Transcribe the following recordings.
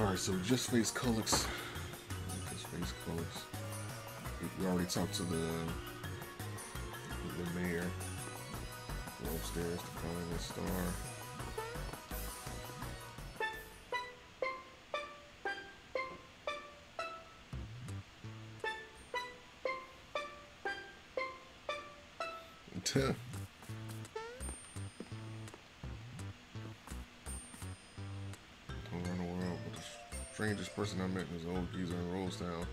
Alright, so just face Culex. Just face Culex. We already talked to the the mayor. Go upstairs to find the star. Old geezer in Rosestown.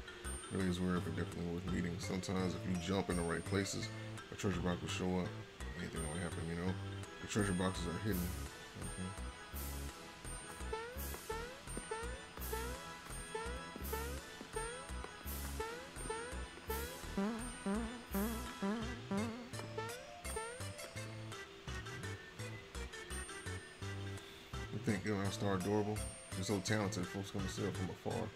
Really is weird, but definitely worth meeting. Sometimes if you jump in the right places, a treasure box will show up. Anything will happen, you know? The treasure boxes are hidden. Okay. You think you know, Star adorable? You're so talented, folks gonna see her from afar.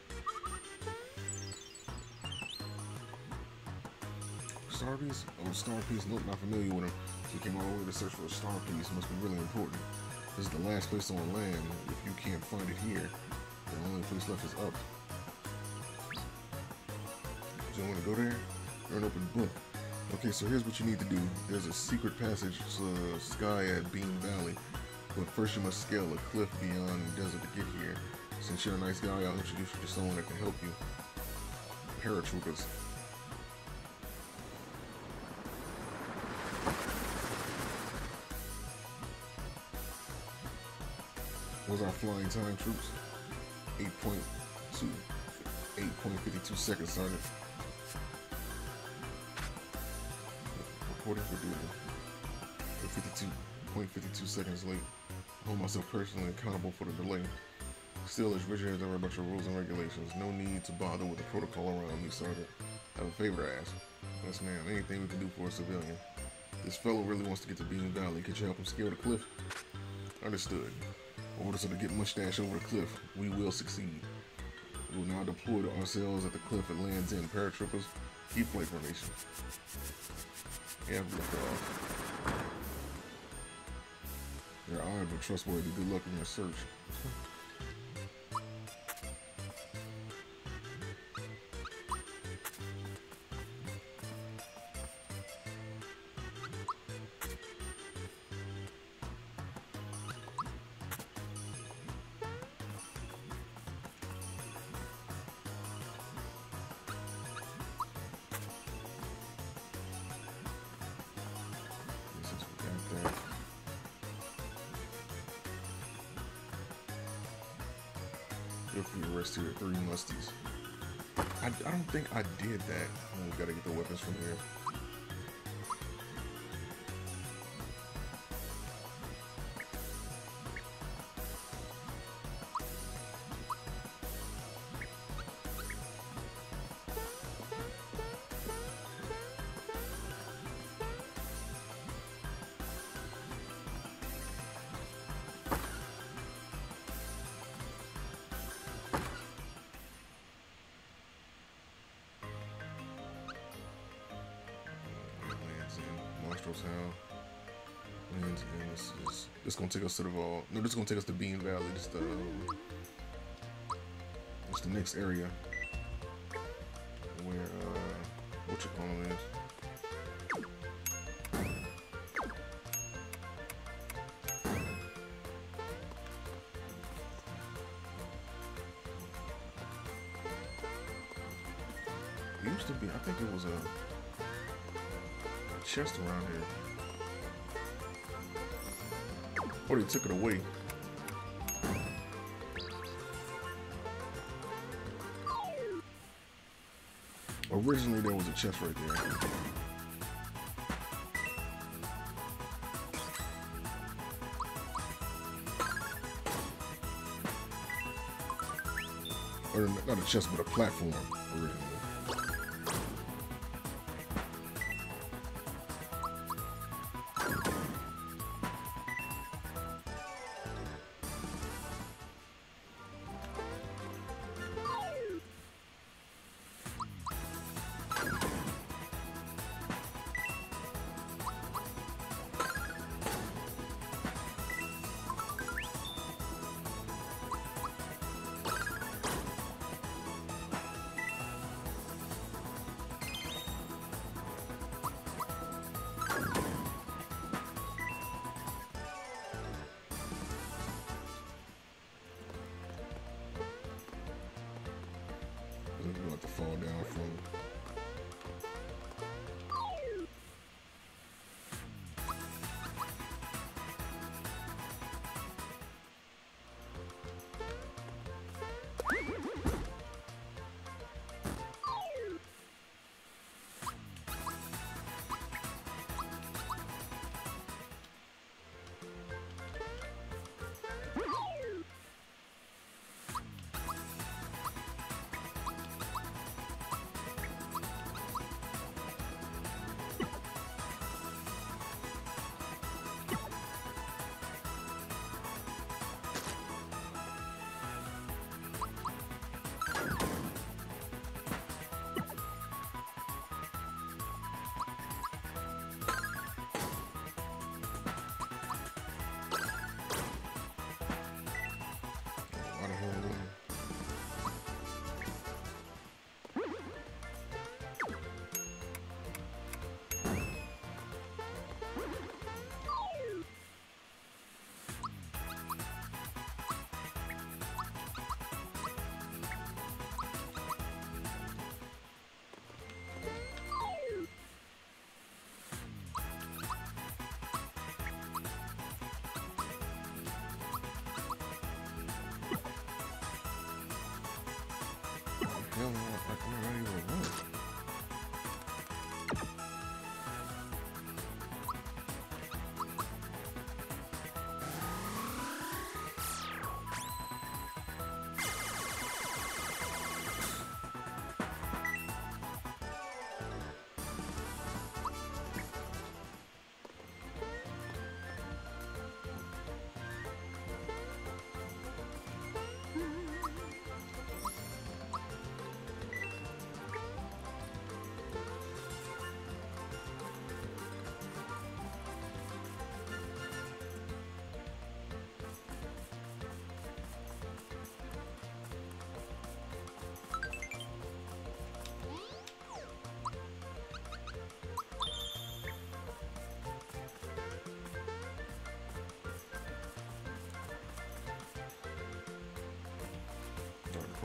Star piece? Oh, star piece. Not familiar with him. He came all the way to search for a star piece. Must be really important. This is the last place on land. If you can't find it here, the only place left is up. Do you want to go there? Or an open book. Okay, so here's what you need to do. There's a secret passage to the sky at Bean Valley. But first you must scale a cliff beyond the desert to get here. Since you're a nice guy, I'll introduce you to someone that can help you. Paratroopers. Was our flying time troops? 8.2 8.52 seconds, Sergeant. Reporting for duty. 52.52 seconds late. Hold myself personally accountable for the delay. Still, as Richard has ever about your rules and regulations, no need to bother with the protocol around me, Sergeant. I have a favor to ask. Yes, ma'am. Anything we can do for a civilian. This fellow really wants to get to Bean Valley. Could you help him scale the cliff? Understood. Orders are to get Mustache over the cliff. We will succeed. We will now deploy to ourselves at the cliff and lands in. Paratroopers, keep flight formation. Yeah. They're odd but trustworthy. Good luck in your search. Feel free to rest here, three musties. I, I don't think I did that. Oh, we gotta get the weapons from here. Monstro Town. Lands in this is this gonna take us to the vault. No, this is gonna take us to Bean Valley. This the this the next area where uh what you call is. It used to be, I think it was a chest around here. Or they took it away. Originally, there was a chest right there. Or not a chest, but a platform originally. I'm about to fall down from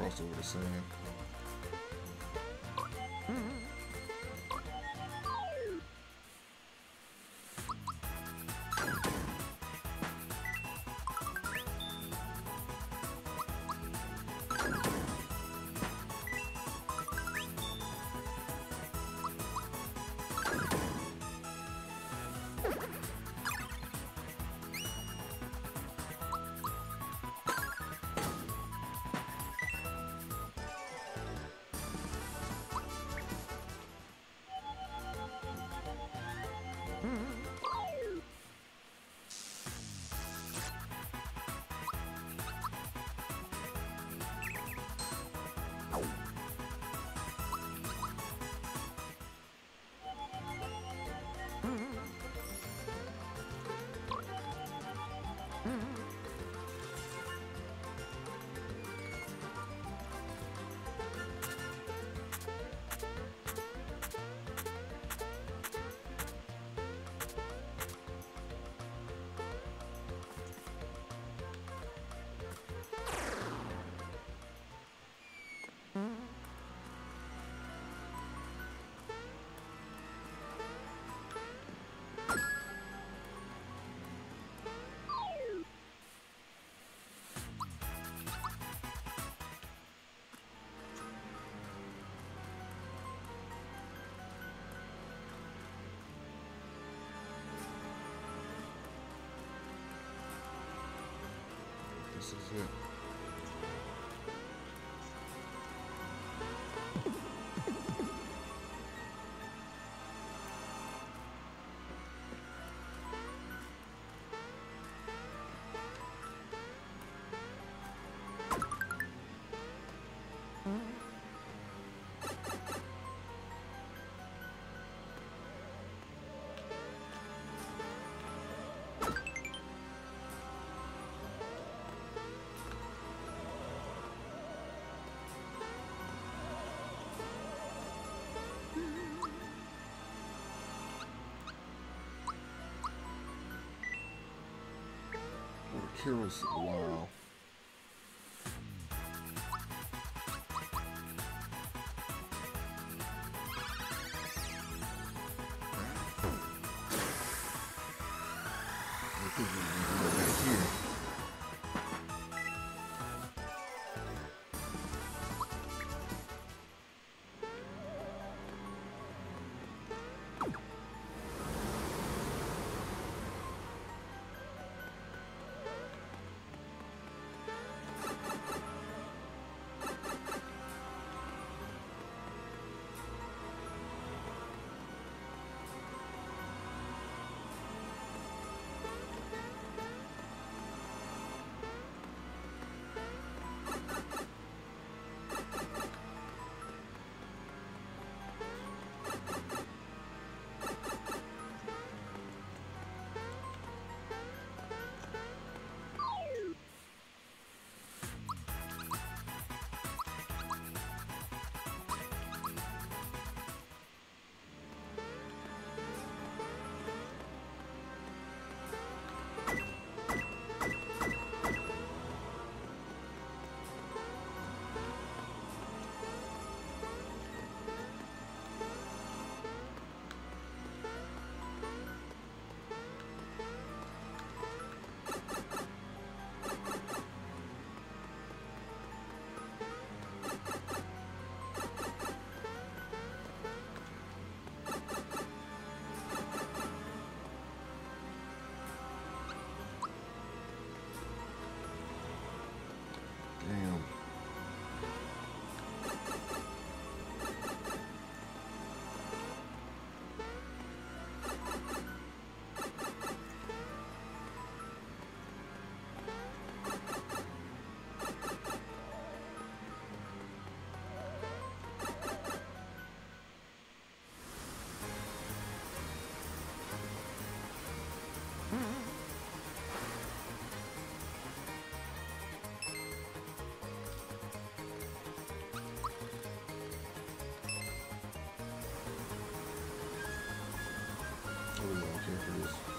cross over the sand. Kiro's wow. Care for this. Probably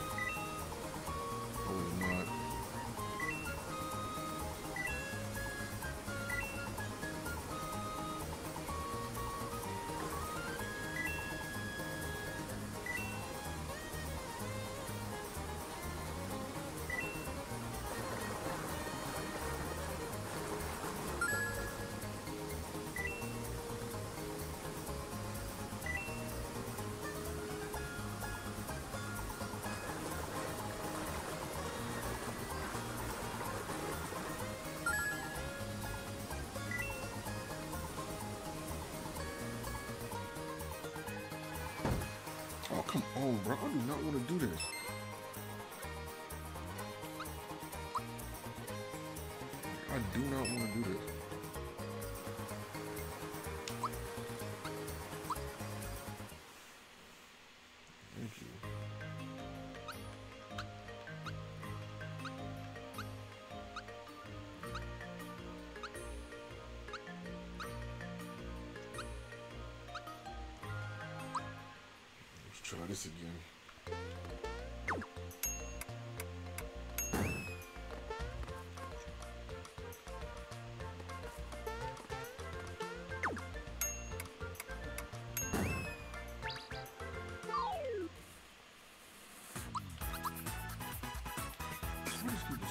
Oh, bro. I do not want to do this. I do not want to do this.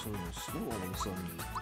Why these people so slow all of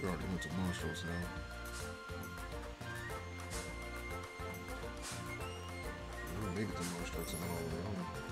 We already went to Marshall's now. We didn't make it to Marshall's and all the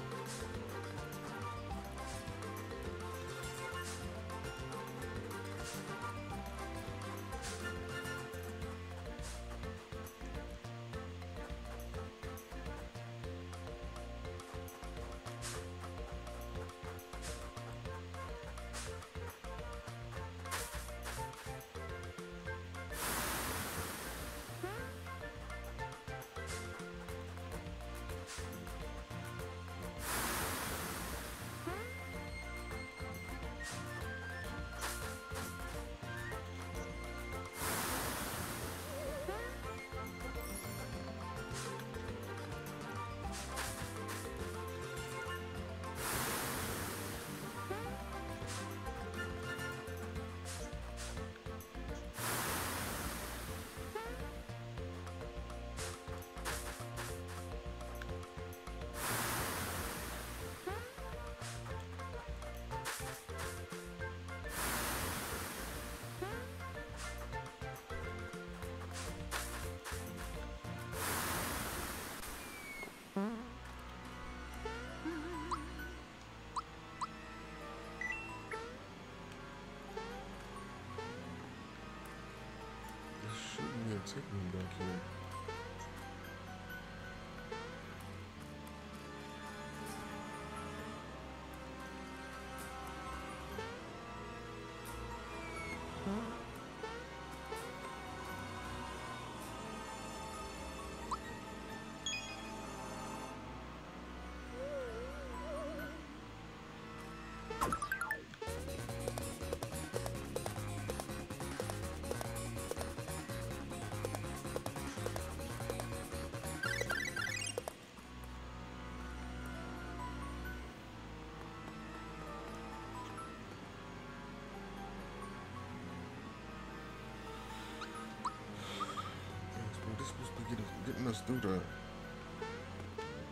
getting us through the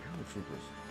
paratroopers.